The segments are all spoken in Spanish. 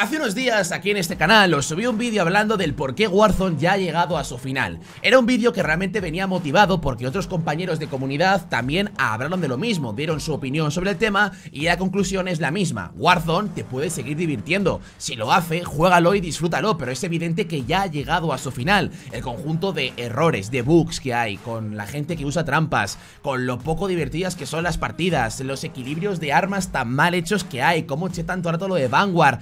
Hace unos días aquí en este canal os subí un vídeo hablando del por qué Warzone ya ha llegado a su final. Era un vídeo que realmente venía motivado porque otros compañeros de comunidad también hablaron de lo mismo Dieron su opinión sobre el tema y la conclusión es la misma. Warzone te puede seguir divirtiendo. Si lo hace, juégalo y disfrútalo Pero es evidente que ya ha llegado a su final. El conjunto de errores, de bugs que hay Con la gente que usa trampas Con lo poco divertidas que son las partidas Los equilibrios de armas tan mal hechos que hay Cómo chetan todo lo de Vanguard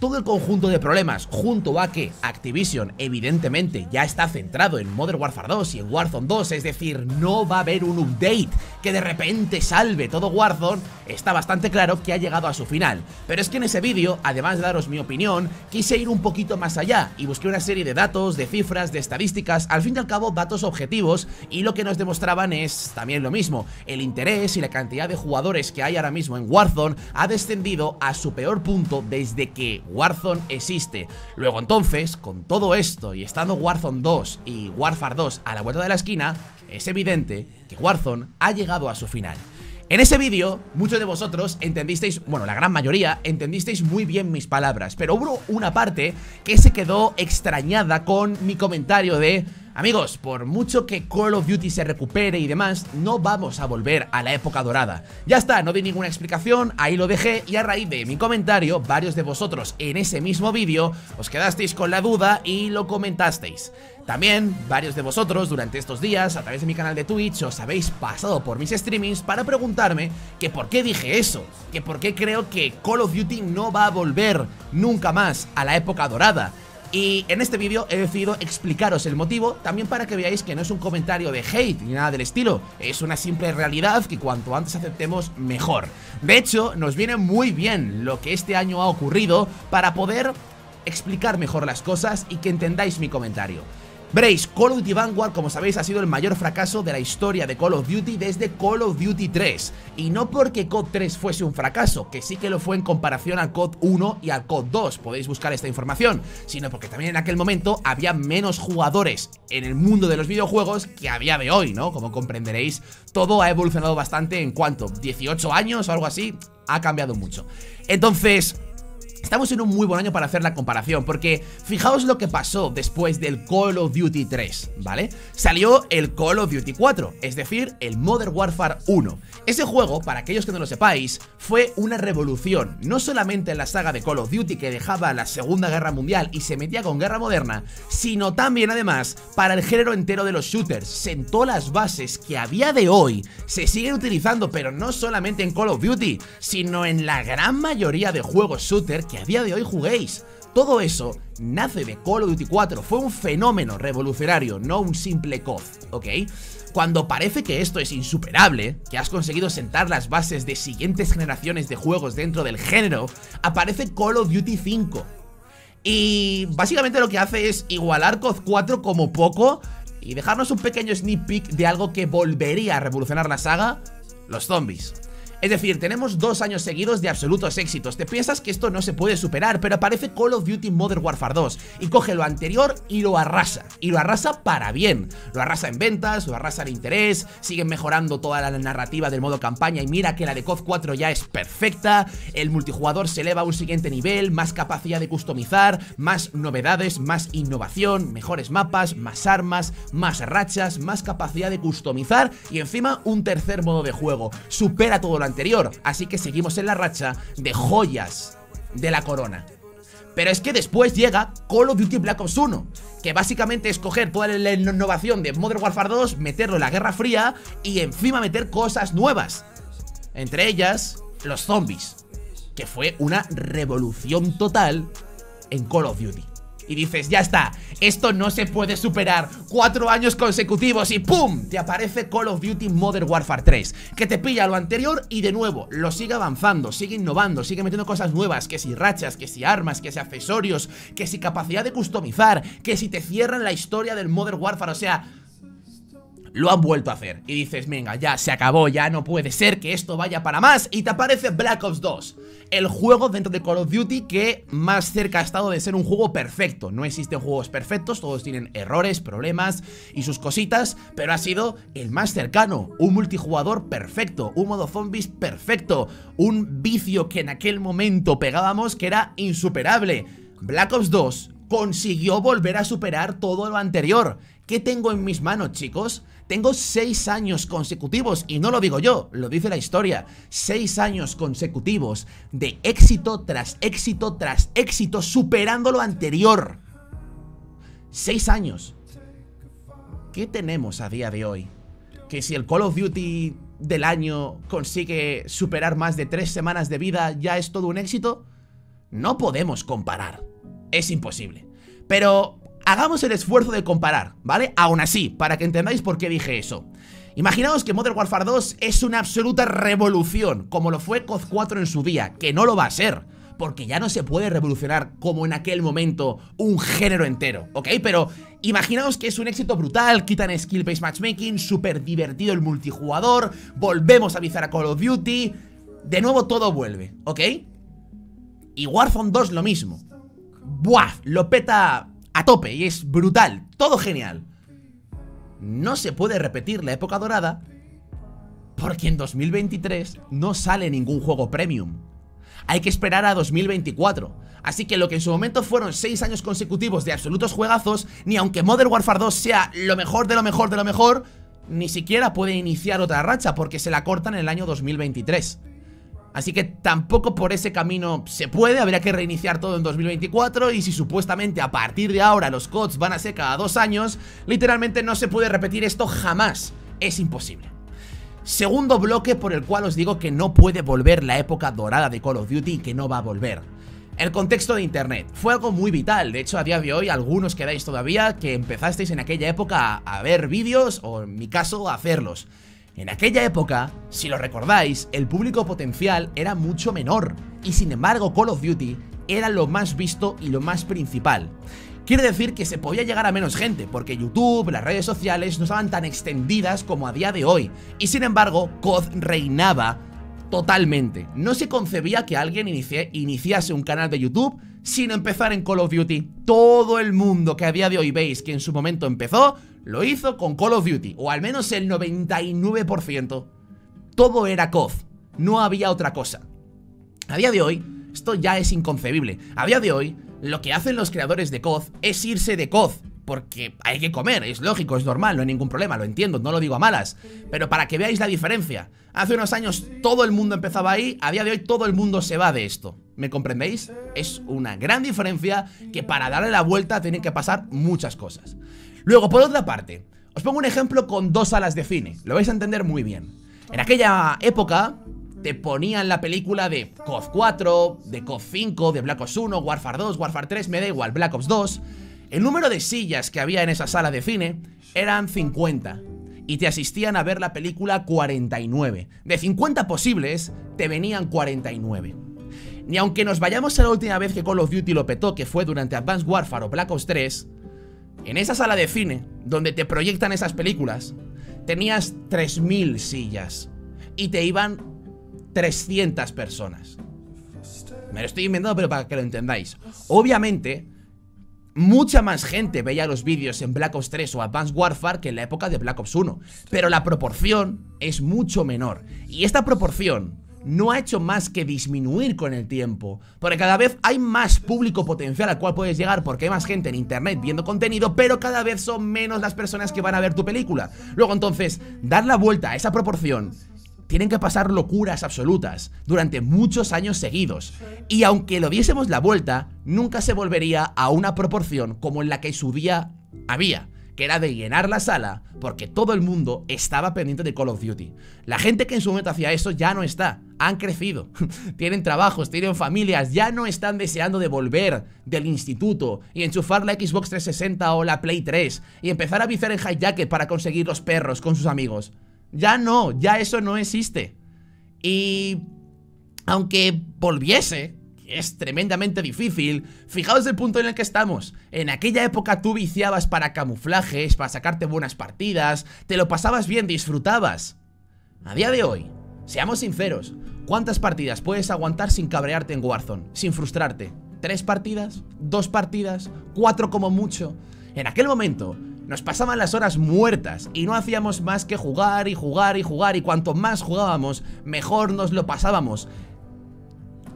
todo el conjunto de problemas, junto a que Activision evidentemente ya está centrado en Modern Warfare 2 y en Warzone 2, es decir, no va a haber un update que de repente salve todo Warzone, está bastante claro que ha llegado a su final. Pero es que en ese vídeo, además de daros mi opinión, quise ir un poquito más allá y busqué una serie de datos, de cifras, de estadísticas, al fin y al cabo datos objetivos y lo que nos demostraban es también lo mismo, el interés y la cantidad de jugadores que hay ahora mismo en Warzone ha descendido a su peor punto desde que Warzone existe. Luego entonces, con todo esto y estando Warzone 2 y Warfare 2 a la vuelta de la esquina, es evidente que Warzone ha llegado a su final. En ese vídeo, muchos de vosotros entendisteis, bueno, la gran mayoría, entendisteis muy bien mis palabras, pero hubo una parte que se quedó extrañada con mi comentario de Amigos, por mucho que Call of Duty se recupere y demás, no vamos a volver a la época dorada. Ya está, no di ninguna explicación, ahí lo dejé y a raíz de mi comentario, varios de vosotros en ese mismo vídeo os quedasteis con la duda y lo comentasteis. También, varios de vosotros durante estos días, a través de mi canal de Twitch, os habéis pasado por mis streamings para preguntarme que por qué dije eso, que por qué creo que Call of Duty no va a volver nunca más a la época dorada. Y en este vídeo he decidido explicaros el motivo También para que veáis que no es un comentario de hate ni nada del estilo. Es una simple realidad que cuanto antes aceptemos mejor. De hecho, nos viene muy bien lo que este año ha ocurrido Para poder explicar mejor las cosas y que entendáis mi comentario Veréis, Call of Duty Vanguard, como sabéis, ha sido el mayor fracaso de la historia de Call of Duty desde Call of Duty 3 Y no porque COD 3 fuese un fracaso, que sí que lo fue en comparación al COD 1 y al COD 2 Podéis buscar esta información Sino porque también en aquel momento había menos jugadores en el mundo de los videojuegos que a día de hoy, ¿no? Como comprenderéis, todo ha evolucionado bastante en cuanto, 18 años o algo así, ha cambiado mucho. Entonces... Estamos en un muy buen año para hacer la comparación Porque fijaos lo que pasó después del Call of Duty 3, ¿vale? Salió el Call of Duty 4, es decir, el Modern Warfare 1 Ese juego, para aquellos que no lo sepáis, fue una revolución No solamente en la saga de Call of Duty que dejaba la Segunda Guerra Mundial y se metía con Guerra Moderna Sino también, además, para el género entero de los shooters Sentó las bases que a día de hoy se siguen utilizando Pero no solamente en Call of Duty, sino en la gran mayoría de juegos shooter que a día de hoy juguéis. Todo eso nace de Call of Duty 4, fue un fenómeno revolucionario, no un simple COD, ¿ok? Cuando parece que esto es insuperable, que has conseguido sentar las bases de siguientes generaciones de juegos dentro del género, aparece Call of Duty 5. Y básicamente lo que hace es igualar COD 4 como poco y dejarnos un pequeño sneak peek de algo que volvería a revolucionar la saga, los zombies. Es decir, tenemos dos años seguidos de absolutos éxitos. Te piensas que esto no se puede superar Pero aparece Call of Duty Modern Warfare 2 Y coge lo anterior y lo arrasa. Y lo arrasa para bien. Lo arrasa en ventas, lo arrasa en interés Siguen mejorando toda la narrativa del modo campaña Y mira que la de COD 4 ya es perfecta. El multijugador se eleva a un siguiente nivel Más capacidad de customizar Más novedades, más innovación Mejores mapas, más armas, más rachas Más capacidad de customizar Y encima un tercer modo de juego. Supera todo lo anterior. Así que seguimos en la racha de joyas de la corona. Pero es que después llega Call of Duty Black Ops 1 Que básicamente es coger toda la innovación de Modern Warfare 2 Meterlo en la Guerra Fría Y encima meter cosas nuevas. Entre ellas, los zombies Que fue una revolución total en Call of Duty y dices, ya está, esto no se puede superar Cuatro años consecutivos y ¡pum! Te aparece Call of Duty Modern Warfare 3 Que te pilla lo anterior y de nuevo Lo sigue avanzando, sigue innovando, sigue metiendo cosas nuevas Que si rachas, que si armas, que si accesorios Que si capacidad de customizar Que si te cierran la historia del Modern Warfare O sea, lo han vuelto a hacer. Y dices, venga, ya se acabó, ya no puede ser que esto vaya para más. Y te aparece Black Ops 2, el juego dentro de Call of Duty que más cerca ha estado de ser un juego perfecto. No existen juegos perfectos, todos tienen errores, problemas y sus cositas, pero ha sido el más cercano. Un multijugador perfecto, un modo zombies perfecto, un vicio que en aquel momento pegábamos que era insuperable. Black Ops 2 consiguió volver a superar todo lo anterior. ¿Qué tengo en mis manos, chicos? Tengo 6 años consecutivos, y no lo digo yo, lo dice la historia, 6 años consecutivos de éxito tras éxito tras éxito, superando lo anterior. 6 años. ¿Qué tenemos a día de hoy? Que si el Call of Duty del año consigue superar más de 3 semanas de vida, ¿ya es todo un éxito? No podemos comparar. Es imposible. Pero hagamos el esfuerzo de comparar, ¿vale? Aún así, para que entendáis por qué dije eso. Imaginaos que Modern Warfare 2 es una absoluta revolución, como lo fue COD 4 en su día, que no lo va a ser, porque ya no se puede revolucionar como en aquel momento un género entero, ¿ok? Pero imaginaos que es un éxito brutal, quitan skill-based matchmaking, súper divertido el multijugador, volvemos a avisar a Call of Duty, de nuevo todo vuelve, ¿ok? Y Warzone 2 lo mismo. ¡Buah! Lo peta a tope y es brutal, todo genial. No se puede repetir la época dorada porque en 2023 no sale ningún juego premium. Hay que esperar a 2024. Así que lo que en su momento fueron 6 años consecutivos de absolutos juegazos, ni aunque Modern Warfare 2 sea lo mejor de lo mejor de lo mejor, ni siquiera puede iniciar otra racha porque se la cortan en el año 2023. Así que tampoco por ese camino se puede, habría que reiniciar todo en 2024 y si supuestamente a partir de ahora los CODs van a ser cada dos años, literalmente no se puede repetir esto jamás, es imposible. Segundo bloque por el cual os digo que no puede volver la época dorada de Call of Duty y que no va a volver. El contexto de internet fue algo muy vital, de hecho a día de hoy algunos quedáis todavía que empezasteis en aquella época a, ver vídeos o en mi caso a hacerlos. En aquella época, si lo recordáis, el público potencial era mucho menor y sin embargo Call of Duty era lo más visto y lo más principal. Quiere decir que se podía llegar a menos gente, porque YouTube, las redes sociales no estaban tan extendidas como a día de hoy, y sin embargo COD reinaba totalmente. No se concebía que alguien iniciase un canal de YouTube sin empezar en Call of Duty. Todo el mundo que a día de hoy veis que en su momento empezó, lo hizo con Call of Duty, o al menos el 99%. Todo era COD, no había otra cosa. A día de hoy, esto ya es inconcebible. A día de hoy, lo que hacen los creadores de COD es irse de COD, porque hay que comer, es lógico, es normal, no hay ningún problema, lo entiendo, no lo digo a malas. Pero para que veáis la diferencia, hace unos años todo el mundo empezaba ahí, a día de hoy todo el mundo se va de esto. ¿Me comprendéis? Es una gran diferencia que para darle la vuelta tienen que pasar muchas cosas. Luego, por otra parte, os pongo un ejemplo con dos salas de cine, lo vais a entender muy bien. En aquella época, te ponían la película de COD 4, de COD 5, de Black Ops 1, Warfare 2, Warfare 3, me da igual, Black Ops 2 el número de sillas que había en esa sala de cine eran 50 y te asistían a ver la película 49. De 50 posibles, te venían 49. Ni aunque nos vayamos a la última vez que Call of Duty lo petó, que fue durante Advanced Warfare o Black Ops 3, en esa sala de cine, donde te proyectan esas películas, tenías 3.000 sillas y te iban 300 personas. Me lo estoy inventando, pero para que lo entendáis. Obviamente, Mucha más gente veía los vídeos en Black Ops 3 o Advanced Warfare que en la época de Black Ops 1 Pero la proporción es mucho menor Y esta proporción no ha hecho más que disminuir con el tiempo Porque cada vez hay más público potencial al cual puedes llegar Porque hay más gente en internet viendo contenido Pero cada vez son menos las personas que van a ver tu película Luego entonces, dar la vuelta a esa proporción tienen que pasar locuras absolutas durante muchos años seguidos. Y aunque lo diésemos la vuelta, nunca se volvería a una proporción como en la que su día había que era de llenar la sala porque todo el mundo estaba pendiente de Call of Duty. La gente que en su momento hacía eso ya no está, han crecido, tienen trabajos, tienen familias, ya no están deseando de volver del instituto y enchufar la Xbox 360 o la Play 3 y empezar a viciar en Hijacket para conseguir los perros con sus amigos. Ya no, ya eso no existe. Y aunque volviese, es tremendamente difícil, fijaos el punto en el que estamos. En aquella época tú viciabas para camuflajes, para sacarte buenas partidas, te lo pasabas bien, disfrutabas. A día de hoy, seamos sinceros, ¿cuántas partidas puedes aguantar sin cabrearte en Warzone, sin frustrarte? ¿Tres partidas? ¿Dos partidas? ¿Cuatro como mucho? En aquel momento, nos pasaban las horas muertas y no hacíamos más que jugar y jugar y jugar y cuanto más jugábamos, mejor nos lo pasábamos.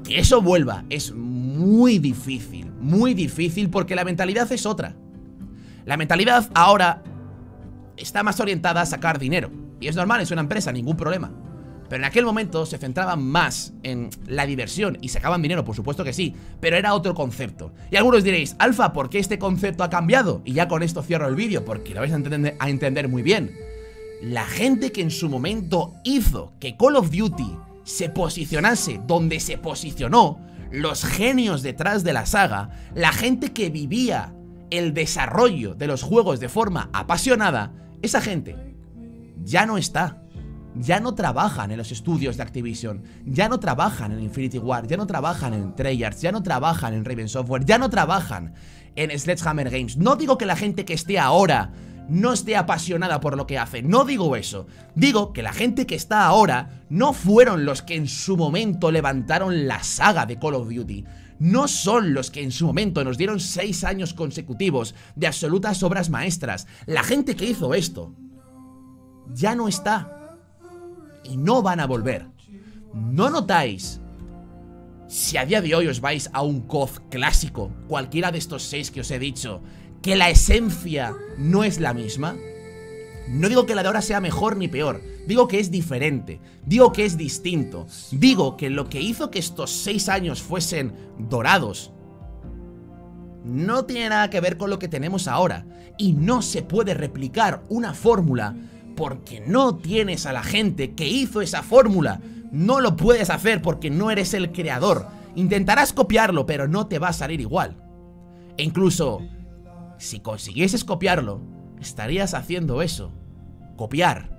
Que eso vuelva es muy difícil, muy difícil porque la mentalidad es otra. La mentalidad ahora está más orientada a sacar dinero. Y es normal, es una empresa, ningún problema. Pero en aquel momento se centraban más en la diversión y sacaban dinero, por supuesto que sí, pero era otro concepto. Y algunos diréis, Alfa, ¿por qué este concepto ha cambiado? Y ya con esto cierro el vídeo, porque lo vais a entender, a entender muy bien. La gente que en su momento hizo que Call of Duty se posicionase donde se posicionó, los genios detrás de la saga, la gente que vivía el desarrollo de los juegos de forma apasionada, esa gente ya no está ya no trabajan en los estudios de Activision, ya no trabajan en Infinity War, ya no trabajan en Treyarch, ya no trabajan en Raven Software, ya no trabajan en Sledgehammer Games. No digo que la gente que esté ahora no esté apasionada por lo que hace, no digo eso. Digo que la gente que está ahora no fueron los que en su momento levantaron la saga de Call of Duty. No son los que en su momento nos dieron 6 años consecutivos de absolutas obras maestras. La gente que hizo esto ya no está y no van a volver. ¿No notáis? Si a día de hoy os vais a un COF clásico, cualquiera de estos seis que os he dicho, que la esencia no es la misma. No digo que la de ahora sea mejor ni peor, digo que es diferente, digo que es distinto, digo que lo que hizo que estos seis años fuesen dorados no tiene nada que ver con lo que tenemos ahora y no se puede replicar una fórmula porque no tienes a la gente que hizo esa fórmula. No lo puedes hacer porque no eres el creador. Intentarás copiarlo, pero no te va a salir igual. E incluso, si consiguieses copiarlo, estarías haciendo eso. Copiar.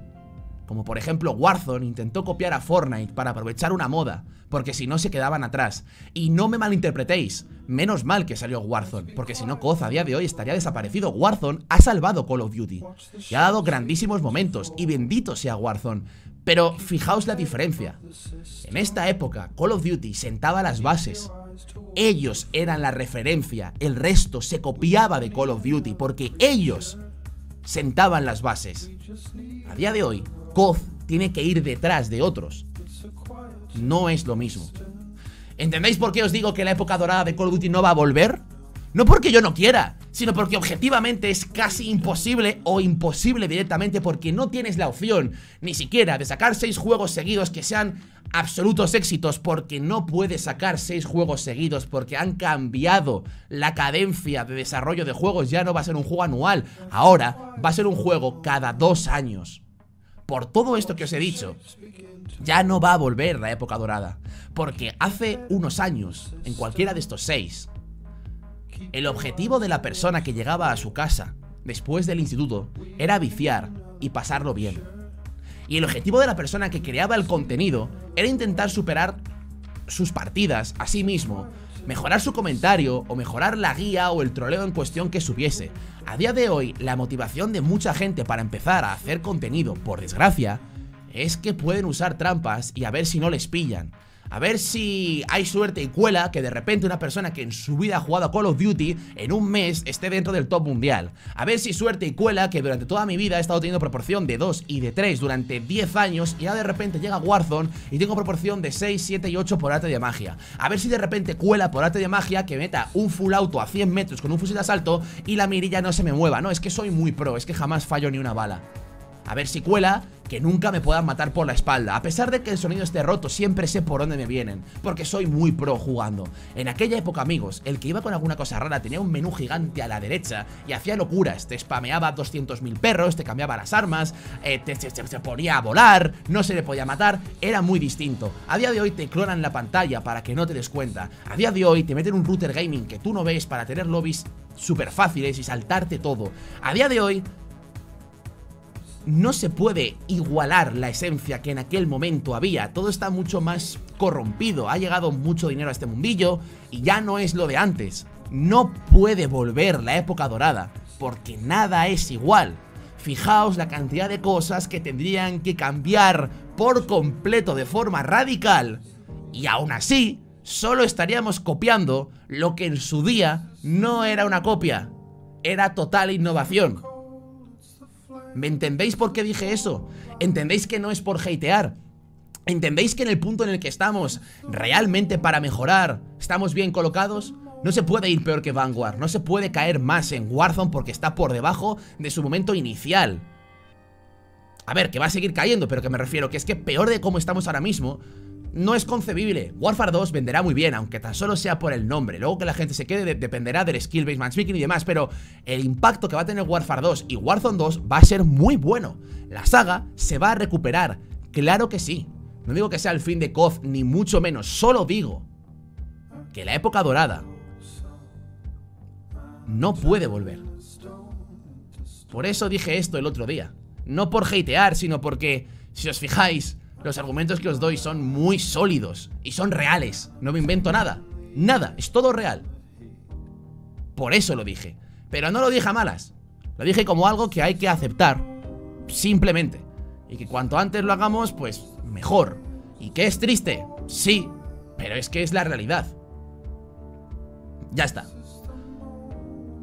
Como por ejemplo Warzone intentó copiar a Fortnite para aprovechar una moda, porque si no se quedaban atrás. Y no me malinterpretéis, menos mal que salió Warzone, porque si no Coz a día de hoy estaría desaparecido. Warzone ha salvado Call of Duty y ha dado grandísimos momentos, y bendito sea Warzone. Pero fijaos la diferencia. En esta época, Call of Duty sentaba las bases. Ellos eran la referencia, el resto se copiaba de Call of Duty porque ellos sentaban las bases. A día de hoy, Koz tiene que ir detrás de otros. No es lo mismo. ¿Entendéis por qué os digo que la época dorada de Call of Duty no va a volver? No porque yo no quiera, sino porque objetivamente es casi imposible o imposible directamente porque no tienes la opción ni siquiera de sacar seis juegos seguidos que sean absolutos éxitos porque no puedes sacar seis juegos seguidos porque han cambiado la cadencia de desarrollo de juegos, ya no va a ser un juego anual, ahora va a ser un juego cada dos años por todo esto que os he dicho, ya no va a volver la época dorada. Porque hace unos años, en cualquiera de estos seis, el objetivo de la persona que llegaba a su casa después del instituto era viciar y pasarlo bien. Y el objetivo de la persona que creaba el contenido era intentar superar sus partidas a sí mismo mejorar su comentario o mejorar la guía o el troleo en cuestión que subiese. A día de hoy, la motivación de mucha gente para empezar a hacer contenido, por desgracia, es que pueden usar trampas y a ver si no les pillan. A ver si hay suerte y cuela que de repente una persona que en su vida ha jugado a Call of Duty en un mes esté dentro del top mundial. A ver si suerte y cuela que durante toda mi vida he estado teniendo proporción de 2 y de 3 durante 10 años y ya de repente llega Warzone y tengo proporción de 6, 7 y 8 por arte de magia. A ver si de repente cuela por arte de magia que meta un full auto a 100 metros con un fusil de asalto y la mirilla no se me mueva. No, es que soy muy pro, es que jamás fallo ni una bala. A ver si cuela que nunca me puedan matar por la espalda. A pesar de que el sonido esté roto, siempre sé por dónde me vienen, porque soy muy pro jugando. En aquella época, amigos, el que iba con alguna cosa rara tenía un menú gigante a la derecha y hacía locuras. Te spameaba 200.000 perros, te cambiaba las armas, eh, te, ponía a volar, no se le podía matar, era muy distinto. A día de hoy te clonan la pantalla para que no te des cuenta. A día de hoy te meten un router gaming que tú no ves para tener lobbies súper fáciles y saltarte todo. A día de hoy no se puede igualar la esencia que en aquel momento había. Todo está mucho más corrompido. Ha llegado mucho dinero a este mundillo y ya no es lo de antes. No puede volver la época dorada, porque nada es igual. Fijaos la cantidad de cosas que tendrían que cambiar por completo de forma radical. Y aún así, solo estaríamos copiando lo que en su día no era una copia. Era total innovación. ¿Me entendéis por qué dije eso? ¿Entendéis que no es por hatear? ¿Entendéis que en el punto en el que estamos, realmente para mejorar, estamos bien colocados? No se puede ir peor que Vanguard, no se puede caer más en Warzone porque está por debajo de su momento inicial. A ver, que va a seguir cayendo, pero que me refiero que es que peor de cómo estamos ahora mismo, no es concebible. Warfare 2 venderá muy bien, aunque tan solo sea por el nombre. Luego que la gente se quede dependerá del skill-based matchmaking y demás, pero el impacto que va a tener Warfare 2 y Warzone 2 va a ser muy bueno. La saga se va a recuperar, claro que sí. No digo que sea el fin de KOF, ni mucho menos, solo digo que la época dorada no puede volver. Por eso dije esto el otro día. No por hatear, sino porque, si os fijáis, los argumentos que os doy son muy sólidos y son reales. No me invento nada. Nada, es todo real. Por eso lo dije. Pero no lo dije a malas. Lo dije como algo que hay que aceptar. Simplemente. Y que cuanto antes lo hagamos, pues mejor. ¿Y que es triste? Sí. Pero es que es la realidad. Ya está.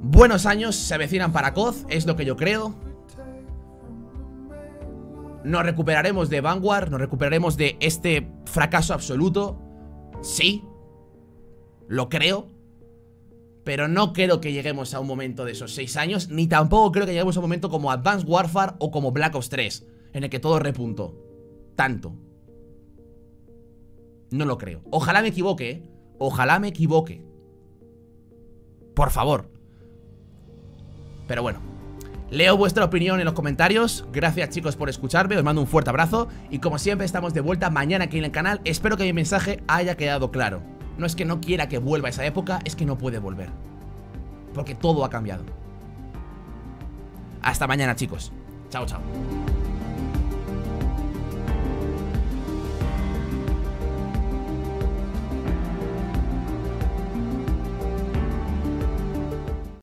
Buenos años se avecinan para Koz, es lo que yo creo. Nos recuperaremos de Vanguard, nos recuperaremos de este fracaso absoluto. Sí, lo creo. Pero no creo que lleguemos a un momento de esos 6 años, ni tampoco creo que lleguemos a un momento como Advanced Warfare o como Black Ops 3, en el que todo repuntó. Tanto. No lo creo. Ojalá me equivoque, ¿eh? Ojalá me equivoque. Por favor. Pero bueno, Leo vuestra opinión en los comentarios. Gracias chicos por escucharme, os mando un fuerte abrazo. Y como siempre estamos de vuelta mañana aquí en el canal. Espero que mi mensaje haya quedado claro. No es que no quiera que vuelva esa época Es que no puede volver. Porque todo ha cambiado. Hasta mañana chicos. Chao chao